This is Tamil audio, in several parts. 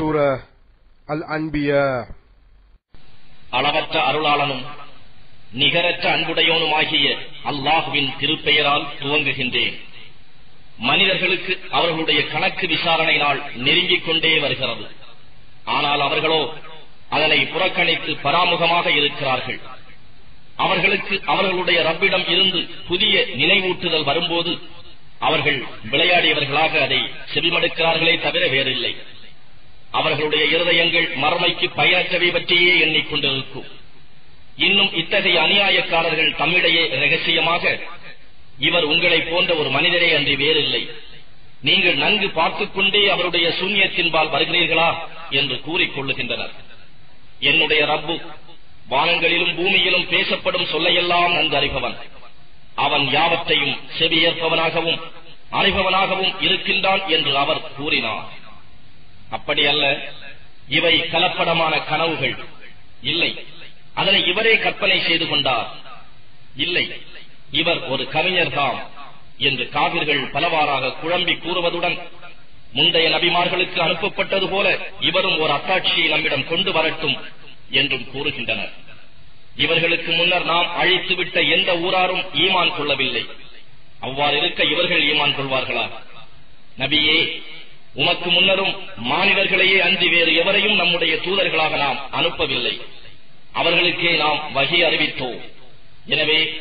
சூர அல் அன்பிய அளவற்ற அருளாளனும் நிகரற்ற அன்புடையோனுமாகிய அல்லாஹுவின் திருப்பெயரால் துவங்குகின்றேன். மனிதர்களுக்கு அவர்களுடைய கணக்கு விசாரணை நாள் நெருங்கிக் கொண்டே வருகிறது. ஆனால் அவர்களோ அதனை புறக்கணித்து பராமுகமாக இருக்கிறார்கள். அவர்களுக்கு அவர்களுடைய ரப்பிடம் இருந்து புதிய நினைவூட்டுதல் வரும்போது அவர்கள் விளையாடியவர்களாக அதை செவிமடுக்கிறார்களே தவிர வேறில்லை. அவர்களுடைய இருதயங்கள் மறுமைக்கு பயனற்றவை பற்றியே எண்ணிக்கொண்டிருக்கும். இன்னும் இத்தகைய அநியாயக்காரர்கள் தம்மிடையே ரகசியமாக இவர் உங்களைப் போன்ற ஒரு மனிதரே அன்றி வேறில்லை. நீங்கள் நன்கு பார்த்துக் கொண்டே அவருடைய சூன்யத்தின்பால் வருகிறீர்களா? என்று கூறிக்கொள்ளுகின்றனர். என்னுடைய ரப்பு வானங்களிலும் பூமியிலும் பேசப்படும் சொல்லையெல்லாம் நன்கு அறிபவன் அவன் யாவற்றையும் செவியேற்பவனாகவும் அறிபவனாகவும் இருக்கின்றான் என்று அவர் கூறினார். அப்படி அல்ல. இவை கலப்படமான கனவுகள். இல்லை. அதனை இவரே கற்பனை செய்து கொண்டார். இல்லை. இவர் ஒரு கவிஞர்தாம் என்று காவிர்கள் பலவாறாக குழம்பி கூறுவதுடன் முந்தைய நபிமார்களுக்கு அனுப்பப்பட்டது போல இவரும் ஒரு அத்தாட்சியை நம்மிடம் கொண்டு வரட்டும் என்றும் கூறுகின்றனர். இவர்களுக்கு முன்னர் நாம் அழித்துவிட்ட எந்த ஊராரும் ஈமான் கொள்ளவில்லை. அவ்வாறு இருக்க இவர்கள் ஈமான் கொள்வார்களா? நபியே உமக்கு முன்னரும் மாநிலர்களையே அன்றி வேறு எவரையும் நம்முடைய தூதர்களாக நாம் அனுப்பவில்லை. அவர்களுக்கே நாம் வகி அறிவித்தோம். எனவே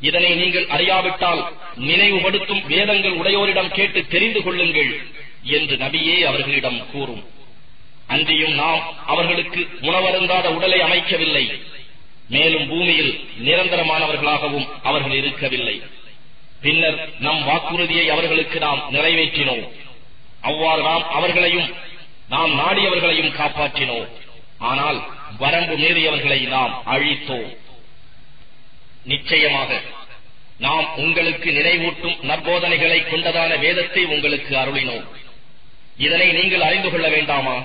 இதனை நீங்கள் அறியாவிட்டால் நினைவுபடுத்தும் வேதங்கள் உடையோரிடம் கேட்டு தெரிந்து கொள்ளுங்கள் என்று நபியே அவர்களிடம் கூறும். அன்றியும் நாம் அவர்களுக்கு உணவருந்தாத உடலை அமைக்கவில்லை. மேலும் பூமியில் நிரந்தரமானவர்களாகவும் அவர்கள் இருக்கவில்லை. பின்னர் நம் வாக்குறுதியை அவர்களுக்கு நாம் நிறைவேற்றினோம். அவ்வாறு நாம் அவர்களையும் நாம் நாடியவர்களையும் காப்பாற்றினோம். ஆனால் வரம்பு மீறியவர்களை நாம் அழித்தோம். நிச்சயமாக நாம் உங்களுக்கு நினைவூட்டும் நற்போதனைகளை கொண்டதான வேதத்தை உங்களுக்கு அருளினோம். இதனை நீங்கள் அறிந்து கொள்ள வேண்டாமா?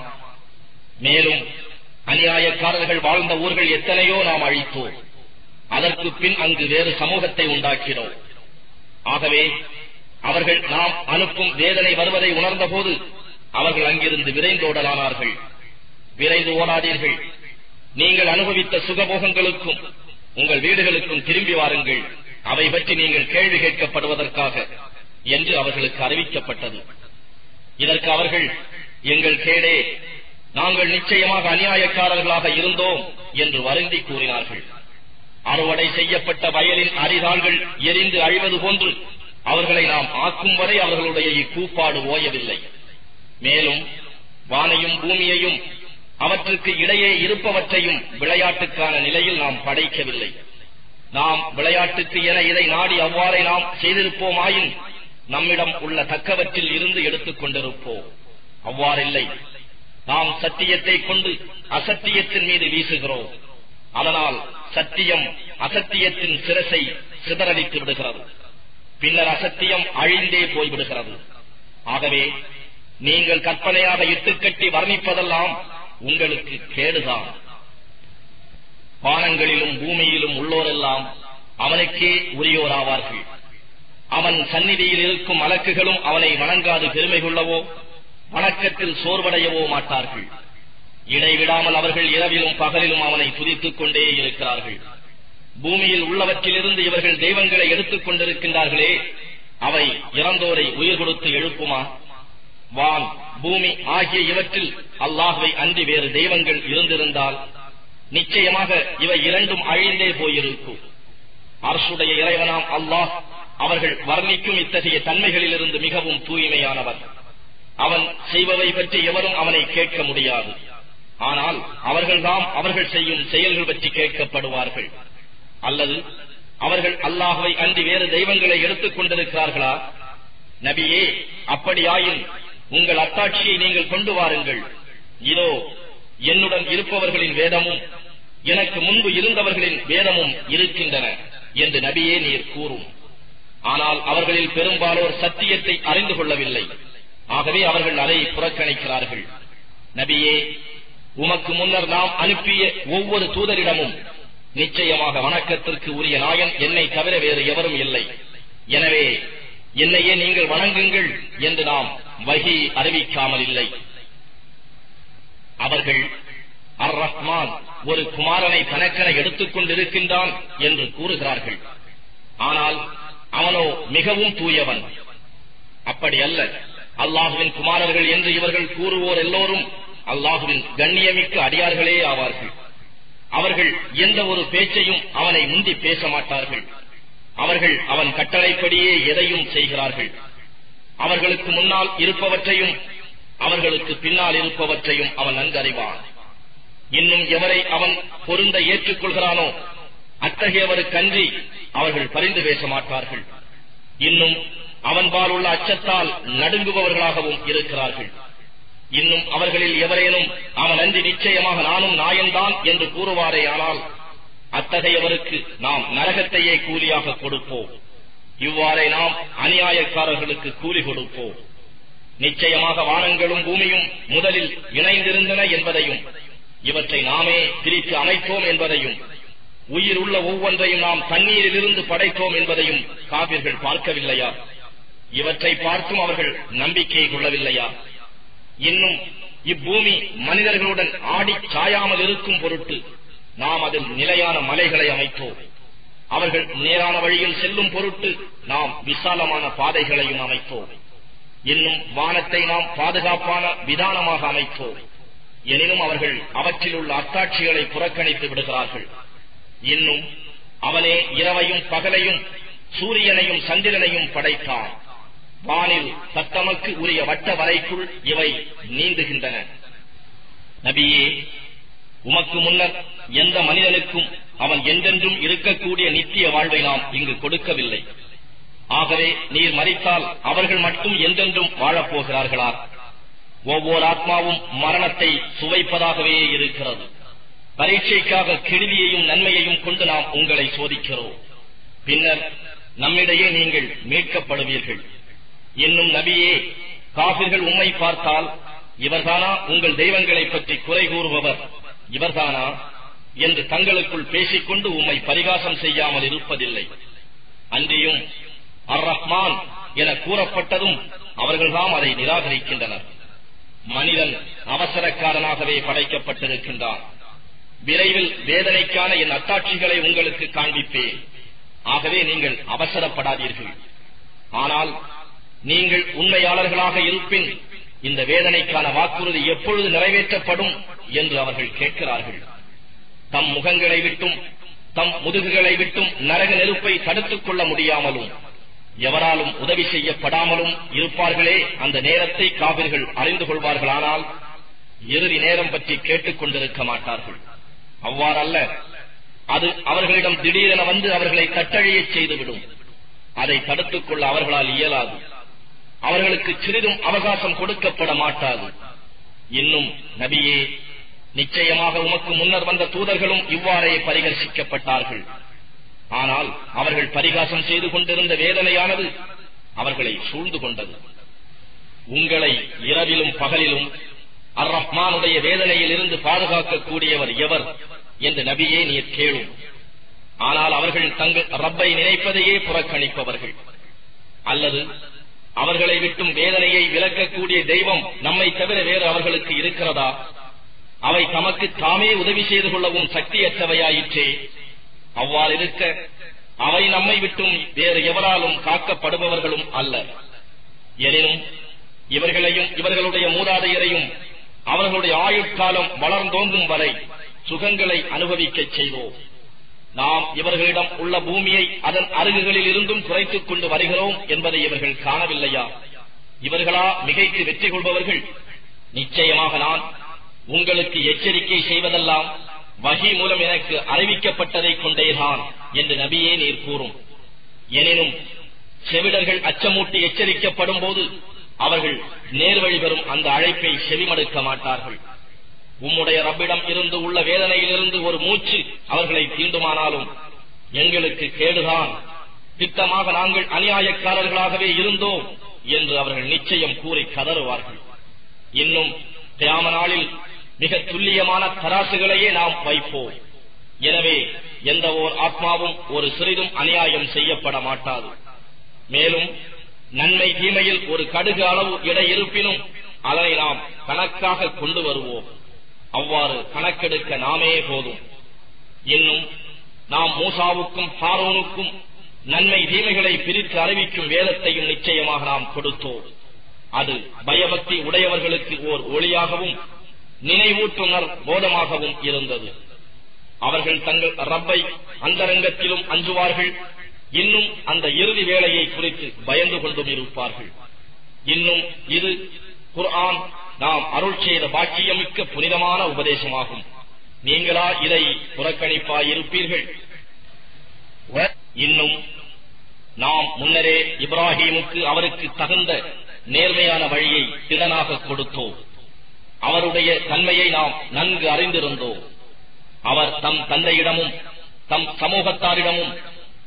மேலும் அநியாயக்காரர்கள் வாழ்ந்த ஊர்கள் எத்தனையோ நாம் அழித்தோம். அதற்கு பின் அங்கு வேறு சமூகத்தை உண்டாக்கினோம். ஆகவே அவர்கள் நாம் அனுப்பும் வேதனை வருவதை உணர்ந்தபோது அவர்கள் அங்கிருந்து விரைந்தோடலானார்கள். விரைந்து ஓடாதீர்கள். நீங்கள் அனுபவித்த சுகபோகங்களுக்கும் உங்கள் வீடுகளுக்கும் திரும்பி வாருங்கள். அவை பற்றி நீங்கள் கேள்வி கேட்கப்படுவதற்காக என்று அவர்களுக்கு அறிவிக்கப்பட்டது. இதற்கு அவர்கள் எங்கள் கேடே நாங்கள் நிச்சயமாக அநியாயக்காரர்களாக இருந்தோம் என்று வருந்தி கூறினார்கள். அறுவடை செய்யப்பட்ட வயலின் அரிதாள்கள் எரிந்து அழிவது போன்று அவர்களை நாம் ஆக்கும் வரை அவர்களுடைய இக்கூப்பாடு ஓயவில்லை. மேலும் வானையும் பூமியையும் அவற்றுக்கு இடையே இருப்பவற்றையும் விளையாட்டுக்கான நிலையில் நாம் படைக்கவில்லை. நாம் விளையாட்டுக்கு என இதை நாடி அவ்வாறே நாம் செய்திருப்போமாயின் நம்மிடம் உள்ள தக்கவற்றில் இருந்து எடுத்துக் கொண்டிருப்போம். அவ்வாறில்லை. நாம் சத்தியத்தை கொண்டு அசத்தியத்தின் மீது வீசுகிறோம். அதனால் சத்தியம் அசத்தியத்தின் சிரசை சிதறடித்து விடுகிறது. பின்னர் அசத்தியம் அழிந்தே போய்விடுகிறது. ஆகவே நீங்கள் கற்பனையாக இட்டுக்கட்டி வர்ணிப்பதெல்லாம் உங்களுக்கு கேடுதான். வானங்களிலும் பூமியிலும் உள்ளோரெல்லாம் அவனுக்கே உரியோராவார்கள். அவன் சந்நிதியில் இருக்கும் மலக்குகளும் அவனை வணங்காது பெருமை கொள்ளவோ வணக்கத்தில் சோர்வடையவோ மாட்டார்கள். இடைவிடாமல் அவர்கள் இரவிலும் பகலிலும் அவனை துதித்துக் கொண்டே இருக்கிறார்கள். பூமியில் உள்ளவற்றிலிருந்து இவர்கள் தெய்வங்களை எடுத்துக் கொண்டிருக்கின்றார்களே அவை இறந்தோரை உயிர் கொடுத்து எழுப்புமா? வான் பூமி ஆகிய இவற்றில் அல்லாஹுவை அன்றி வேறு தெய்வங்கள் இருந்திருந்தால் நிச்சயமாக இவை இரண்டும் அழிந்தே போயிருக்கும். அரசுடைய இறைவனாம் அல்லாஹ் அவர்கள் வர்ணிக்கும் இத்தகைய தன்மைகளிலிருந்து மிகவும் தூய்மையானவர். அவன் செய்பவை பற்றி எவரும் அவனை கேட்க முடியாது. ஆனால் அவர்கள்தாம் அவர்கள் செய்யும் செயல்கள் பற்றி கேட்கப்படுவார்கள். அல்லது அவர்கள் அல்லாஹுவை அன்றி வேறு தெய்வங்களை எடுத்துக் கொண்டிருக்கிறார்களா? நபியே அப்படியாயின் உங்கள் அத்தாட்சியை நீங்கள் கொண்டு வாருங்கள். இதோ என்னுடன் இருப்பவர்களின் வேதமும் எனக்கு முன்பு இருந்தவர்களின் வேதமும் இருக்கின்றன என்று நபியே நீர் கூறும். ஆனால் அவர்களில் பெரும்பாலோர் சத்தியத்தை அறிந்து கொள்ளவில்லை. ஆகவே அவர்கள் அதை புறக்கணிக்கிறார்கள். நபியே உமக்கு முன்னர் நாம் அனுப்பிய ஒவ்வொரு தூதரிடமும் நிச்சயமாக வணக்கத்திற்கு உரிய நாயன் என்னை தவிர வேறு எவரும் இல்லை. எனவே என்னையே நீங்கள் வணங்குங்கள் என்று நாம் வகி அறிவிக்காமல் இல்லை. அவர்கள் அர் ரஹ்மான் ஒரு குமாரனை தனக்கென எடுத்துக் கொண்டிருக்கின்றான் என்று கூறுகிறார்கள். ஆனால் அவனோ மிகவும் தூயவன். அப்படி அல்ல. அல்லாஹுவின் குமாரர்கள் என்று இவர்கள் கூறுவோர் எல்லோரும் அல்லாஹுவின் கண்ணியமிக்க அடியார்களே ஆவார்கள். அவர்கள் எந்த ஒரு பேச்சையும் அவனை முந்தி பேச மாட்டார்கள். அவர்கள் அவன் கட்டளைப்படியே எதையும் செய்கிறார்கள். அவர்களுக்கு முன்னால் இருப்பவற்றையும் அவர்களுக்கு பின்னால் இருப்பவற்றையும் அவன் நன்கறிவான். இன்னும் எவரை அவன் பொருந்த ஏற்றுக்கொள்கிறானோ அத்தகையவருக்கன்றி அவர்கள் பரிந்து பேச மாட்டார்கள். இன்னும் அவன் உள்ள அச்சத்தால் நடுங்குபவர்களாகவும் இருக்கிறார்கள். இன்னும் அவர்களில் எவரேனும் அவன் அன்றி நிச்சயமாக நானும் நாயன்தான் என்று கூறுவாரே ஆனால் அத்தகையவருக்கு நாம் நரகத்தையே கூலியாக கொடுப்போம். இவ்வாறே நாம் அநியாயக்காரர்களுக்கு கூலி கொடுப்போம். நிச்சயமாக வானங்களும் பூமியும் முதலில் இணைந்திருந்தன என்பதையும் இவற்றை நாமே பிரித்து அமைத்தோம் என்பதையும் உயிர் உள்ள ஒவ்வொன்றையும் நாம் தண்ணீரிலிருந்து படைத்தோம் என்பதையும் காவிர்கள் பார்க்கவில்லையா? இவற்றை பார்த்தும் அவர்கள் நம்பிக்கை கொள்ளவில்லையா? இன்னும் இப்பூமி மனிதர்களுடன் ஆடி சாயாமல் இருக்கும் பொருட்டு நாம் அதில் நிலையான மலைகளை அமைத்தோம். அவர்கள் நேரான வழியில் செல்லும் பொருட்டு நாம் விசாலமான பாதைகளையும் அமைத்தோம். இன்னும் வானத்தை நாம் பாதுகாப்பான விதானமாக அமைத்தோம். எனினும் அவர்கள் அவற்றில் உள்ள அத்தாட்சிகளை புறக்கணித்து விடுகிறார்கள். இன்னும் அவனே இரவையும் பகலையும் சூரியனையும் சந்திரனையும் படைத்தான். வானில் தத்தமக்கு உரிய வட்ட வரைக்குள் இவை நீந்துகின்றன. நபியே உமக்கு முன்னர் எந்த மனிதனுக்கும் அவன் என்றென்றும் இருக்கக்கூடிய நித்திய வாழ்வை நாம் இங்கு கொடுக்கவில்லை. ஆகவே நீர் மறித்தால் அவர்கள் மட்டும் என்றென்றும் வாழப்போகிறார்களா? ஒவ்வொரு ஆத்மாவும் மரணத்தை சுவைப்பதாகவே இருக்கிறது. பரீட்சைக்காக கெடுதியையும் நன்மையையும் கொண்டு நாம் உங்களை சோதிக்கிறோம். பின்னர் நம்மிடையே நீங்கள் மீட்கப்படுவீர்கள். இன்னும் நபியே காபிர்கள் உண்மை பார்த்தால் இவர்தானா உங்கள் தெய்வங்களை பற்றி குறை கூறுபவர். இவர்தானா என்று தங்களுக்குள் பேசிக்கொண்டு உம்மை பரிகாசம் செய்யாமல் இருப்பதில்லை. அன்றியும் அர் ரஹ்மான் என கூறப்பட்டதும் அவர்கள்தாம் அதை நிராகரிக்கின்றனர். மனிதன் அவசரக்காரனாகவே படைக்கப்பட்டிருக்கின்றான். விரைவில் வேதனைக்கான என் அத்தாட்சிகளை உங்களுக்கு காண்பிப்பேன். ஆகவே நீங்கள் அவசரப்படாதீர்கள். ஆனால் நீங்கள் உண்மையாளர்களாக இருப்பின் இந்த வேதனைக்கான வாக்குறுதி எப்பொழுது நிறைவேற்றப்படும் என்று அவர்கள் கேட்கிறார்கள். தம் முகங்களை விட்டும் தம் முதுகுகளை விட்டும் நரக நெருப்பை தடுத்துக் கொள்ள முடியாமலும் எவராலும் உதவி செய்யப்படாமலும் இருப்பார்களே அந்த நேரத்தை காவிர்கள் அறிந்து கொள்வார்களானால் இறுதி நேரம் பற்றி கேட்டுக் கொண்டிருக்க மாட்டார்கள். அவ்வாறல்ல அது அவர்களிடம் திடீரென வந்து அவர்களை தட்டழியச் செய்துவிடும். அதை தடுத்துக் கொள்ள அவர்களால் இயலாது. அவர்களுக்கு சிறிதும் அவகாசம் கொடுக்கப்பட மாட்டாது இன்னும் நபியே நிச்சயமாக உமக்கு முன்னர் வந்த தூதர்களும் இவ்வாறே பரிகர்சிக்கப்பட்டார்கள் ஆனால் அவர்கள் பரிகாசம் செய்து கொண்டிருந்த வேதனையானது அவர்களை சூழ்ந்து கொண்டது. உங்களை இரவிலும் பகலிலும் அர் ரஹ்மானுடைய வேதனையில் இருந்து பாதுகாக்கக்கூடியவர் எவர் என்று நபியே நீர் கேளும். ஆனால் அவர்கள் தங்கள் ரப்பை நினைப்பதையே புறக்கணிப்பவர்கள். அல்லது அவர்களை விட்டும் வேதனையை விலக்கக்கூடிய தெய்வம் நம்மை தவிர வேறு அவர்களுக்கு இருக்கிறதா? அவை தமக்கு தாமே உதவி செய்து கொள்ளவும் சக்தியற்றவையாயிற்றே. அவ்வாறு இருக்க அவை நம்மை விட்டும் வேறு எவராலும் காக்கப்படுபவர்களும் அல்ல. எனினும் இவர்களையும் இவர்களுடைய மூதாதையரையும் அவர்களுடைய ஆயுட்காலம் வளர்ந்தோங்கும் வரை சுகங்களை அனுபவிக்கச் செய்தோம் நாம் இவர்களிடம் உள்ள பூமியை அதன் அருகுகளில் இருந்தும் குறைத்துக் கொண்டு வருகிறோம் என்பதை இவர்கள் காணவில்லையா? இவர்களா மிகைக்கு வெற்றி கொள்பவர்கள்? நிச்சயமாக நான். உங்களுக்கு எச்சரிக்கை செய்வதெல்லாம் வகி மூலம் எனக்கு அறிவிக்கப்பட்டதை கொண்டேதான் என்று நபியே நீர் கூறும். எனினும் செவிடர்கள் அச்சமூட்டி எச்சரிக்கப்படும் போது அவர்கள் நேர்வழி பெறும் அந்த அழைப்பை செவிமடுக்க மாட்டார்கள். உம்முடைய ரப்பிடம் இருந்து உள்ள வேதனையிலிருந்து ஒரு மூச்சு அவர்களை தீண்டுமானாலும் எங்களுக்கு கேடுதான். திட்டமாக நாங்கள் அநியாயக்காரர்களாகவே இருந்தோம் என்று அவர்கள் நிச்சயம் கூறி கதறுவார்கள். இன்னும் தியாம நாளில் மிக துல்லியமான தராசுகளையே நாம் வைப்போம். எனவே எந்த ஓர் ஆத்மாவும் ஒரு சிறிதும் அநியாயம் செய்யப்பட மாட்டாது. மேலும் நன்மை தீமையில் ஒரு கடுகு அளவு இடை இருப்பினும் அதனை நாம் கணக்காக கொண்டு வருவோம். அவ்வாறு கணக்கெடுக்க நாமே போதும். இன்னும் நாம் மூசாவுக்கும் ஹாரோனுக்கும் நன்மை தீமைகளை பிரித்து அறிவிக்கும் வேதத்தையும் நிச்சயமாக நாம் கொடுத்தோம். அது பயபக்தி உடையவர்களுக்கு ஓர் ஒளியாகவும் நினைவூட்டுணர் போதமாகவும் இருந்தது. அவர்கள் தங்கள் ரப்பை அந்தரங்கத்திலும் அஞ்சுவார்கள். இன்னும் அந்த இறுதி வேலையை குறித்து பயந்து கொண்டும் இருப்பார்கள். இன்னும் இது குர்ஆன் நாம் அருள் செய்த பாக்கியமிக்க புனிதமான உபதேசமாகும். நீங்களா இதை புறக்கணிப்பாயிருப்பீர்கள். இன்னும் நாம் முன்னரே இப்ராஹீமுக்கு அவருக்கு தகுந்த நேர்மையான வழியை திடனாக கொடுத்தோம். அவருடைய தன்மையை நாம் நன்கு அறிந்திருந்தோம். அவர் தம் தந்தையிடமும் தம் சமூகத்தாரிடமும்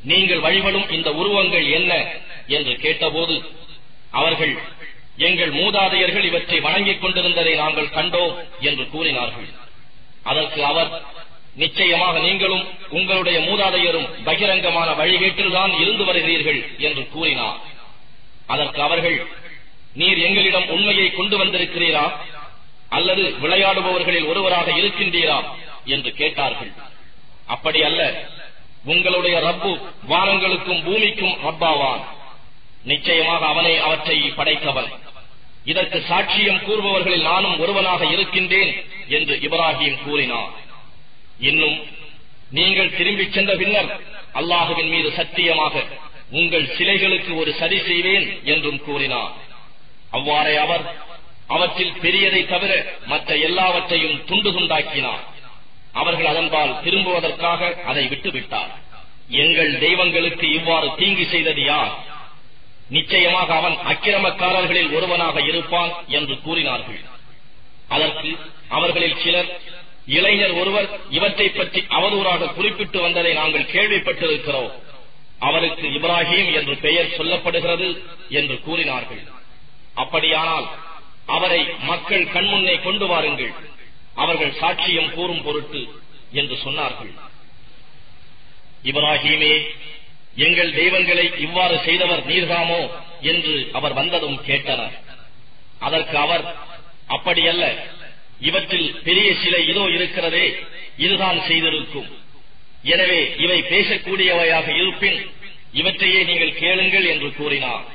நீங்கள் வழிபடும் இந்த உருவங்கள் என்ன? என்று கேட்டபோது அவர்கள் எங்கள் மூதாதையர்கள் இவற்றை வணங்கிக் கொண்டிருந்ததை நாங்கள் கண்டோம் என்று கூறினார்கள். அதற்கு அவர் நிச்சயமாக நீங்களும் உங்களுடைய மூதாதையரும் பகிரங்கமான வழிகேட்டில்தான் இருந்து வருகிறீர்கள் என்று கூறினார். அதற்கு அவர்கள் நீர் எங்களிடம் உண்மையை கொண்டு வந்திருக்கிறீரா? அல்லது விளையாடுபவர்களில் ஒருவராக இருக்கின்றீரா? என்று கேட்டார்கள். அப்படி அல்ல. உங்களுடைய ரப்பு வானங்களுக்கும் பூமிக்கும் ரப்பாவான். நிச்சயமாக அவனே அவற்றை படைத்தவன். இதற்கு சாட்சியம் கூறுபவர்களில் நானும் ஒருவனாக இருக்கின்றேன் என்று இப்ராஹிம் கூறினார். இன்னும் நீங்கள் திரும்பிச் சென்ற பின்னர் அல்லாஹுவின் மீது சத்தியமாக உங்கள் சிலைகளுக்கு ஒரு சரி செய்வேன் என்றும் கூறினார். அவ்வாறே அவர் அவற்றில் பெரியதை தவிர மற்ற எல்லாவற்றையும் துண்டு துண்டாக்கினார். அவர்கள் அதன்பால் திரும்புவதற்காக அதை விட்டுவிட்டார். எங்கள் தெய்வங்களுக்கு இவ்வாறு தீங்கு செய்தது யார்? நிச்சயமாக அவன் அக்கிரமக்காரர்களில் ஒருவனாக இருப்பான் என்று கூறினார்கள். அதற்கு அவர்களில் சிலர் இளைஞர் ஒருவர் இவற்றை பற்றி அவதூறாக குறிப்பிட்டு வந்ததை நாங்கள் கேள்விப்பட்டிருக்கிறோம். அவருக்கு இப்ராஹிம் என்று பெயர் சொல்லப்படுகிறது என்று கூறினார்கள். அப்படியானால் அவரை மக்கள் கண்முன்னே கொண்டு வாருங்கள். அவர்கள் சாட்சியம் கூறும் பொருட்டு என்று சொன்னார்கள். இப்ராஹிமே எங்கள் தெய்வங்களை இவ்வாறு செய்தவர் நீர்தாமோ என்று அவர் வந்ததும் கேட்டனர். அதற்கு அவர் அப்படியல்ல இவற்றில் பெரிய சிலை இதோ இருக்கிறதே இதுதான் செய்திருக்கும். எனவே இவை பேசக்கூடியவையாக இருப்பின் இவற்றையே நீங்கள் கேளுங்கள் என்று கூறினார்.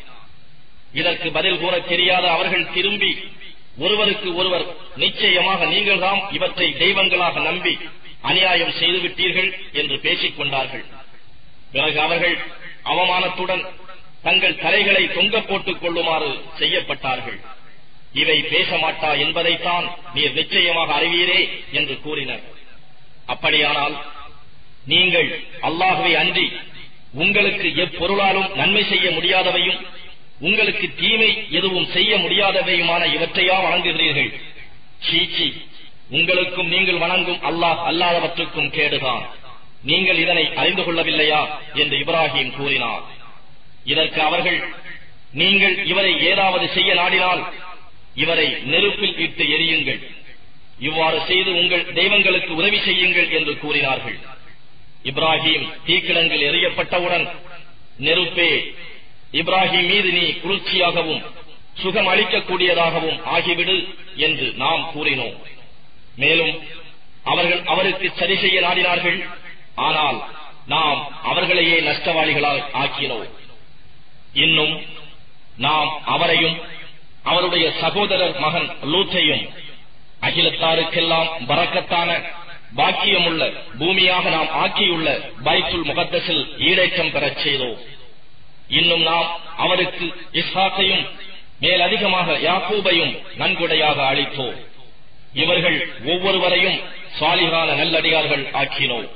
இதற்கு பதில் கூற தெரியாத அவர்கள் திரும்பி ஒருவருக்கு ஒருவர் நிச்சயமாக நீங்கள்தான் இவற்றை தெய்வங்களாக நம்பி அநியாயம் செய்துவிட்டீர்கள் என்று பேசிக் கொண்டார்கள். பிறகு அவர்கள் அவமானத்துடன் தங்கள் தலைகளை தொங்க போட்டுக் கொள்ளுமாறு செய்யப்பட்டார்கள். இவை பேச மாட்டா என்பதைத்தான் நீர் நிச்சயமாக அறிவீரே என்று கூறினர். அப்படியானால் நீங்கள் அல்லாஹுவை அன்றி உங்களுக்கு எப்பொருளாலும் நன்மை செய்ய முடியாதவையும் உங்களுக்கு தீமை எதுவும் செய்ய முடியாதவையுமான இவற்றையா வணங்குகிறீர்கள்? சீச்சி உங்களுக்கும் நீங்கள் வணங்கும் அல்லாஹ் அல்லாதவற்றுக்கும் கேடுதான். நீங்கள் இதனை அறிந்து கொள்ளவில்லையா என்று இப்ராஹிம் கூறினார். இதற்கு அவர்கள் நீங்கள் இவரை ஏதாவது செய்ய நாடினால் இவரை நெருப்பில் இட்டு எரியுங்கள் இவ்வாறு செய்து உங்கள் தெய்வங்களுக்கு உதவி செய்யுங்கள் என்று கூறினார்கள். இப்ராஹிம் தீக்கிடங்கள் எறியப்பட்டவுடன் நெருப்பே இப்ராஹிம் மீது நீ குளிர்ச்சியாகவும் சுகம் அளிக்கக்கூடியதாகவும் ஆகிவிடு என்று நாம் கூறினோம். மேலும் அவர்கள் அவருக்கு சரி செய்ய நாடினார்கள். ஆனால் நாம் அவர்களையே நஷ்டவாளிகளால் ஆக்கினோம். இன்னும் நாம் அவரையும் அவருடைய சகோதரர் மகன் லூத்தையும் அகிலத்தாருக்கெல்லாம் பறக்கத்தான பாக்கியமுள்ள பூமியாக நாம் ஆக்கியுள்ள பைத்துல் முகத்தசில் ஈடேற்றம் பெறச் செய்தோம். இன்னும் நாம் அவருக்கு இஸ்ஹாக்கையும் மேலதிகமாக யாக்கூபையும் நன்கொடையாக அளித்தோம். இவர்கள் ஒவ்வொருவரையும் சாலிகான நல்லடியார்கள் ஆக்கினோம்.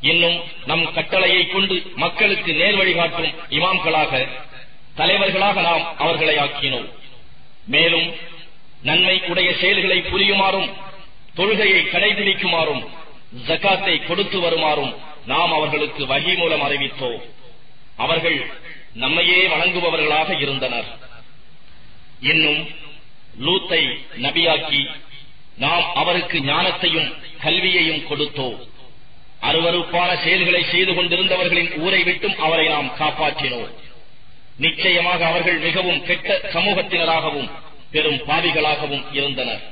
இன்னும் நம் கட்டளையை கொண்டு மக்களுக்கு நேர் வழிகாட்டும் இமாம்களாக தலைவர்களாக நாம் அவர்களை ஆக்கினோம். மேலும் நன்மை உடைய செயல்களை புரியுமாறும் தொழுகையை கடைபிடிக்குமாறும் ஜக்காத்தை கொடுத்து வருமாறும் நாம் அவர்களுக்கு வகி மூலம் அறிவித்தோம். அவர்கள் நம்மையே வணங்குபவர்களாக இருந்தனர். இன்னும் லூத்தை நபியாக்கி நாம் அவருக்கு ஞானத்தையும் கல்வியையும் கொடுத்தோம். அருவறுப்பான செயல்களை செய்து கொண்டிருந்தவர்களின் ஊரை விட்டும் அவரை நாம் காப்பாற்றினோம். நிச்சயமாக அவர்கள் மிகவும் கெட்ட சமூகத்தினராகவும் பெரும் பாவிகளாகவும் இருந்தனர்.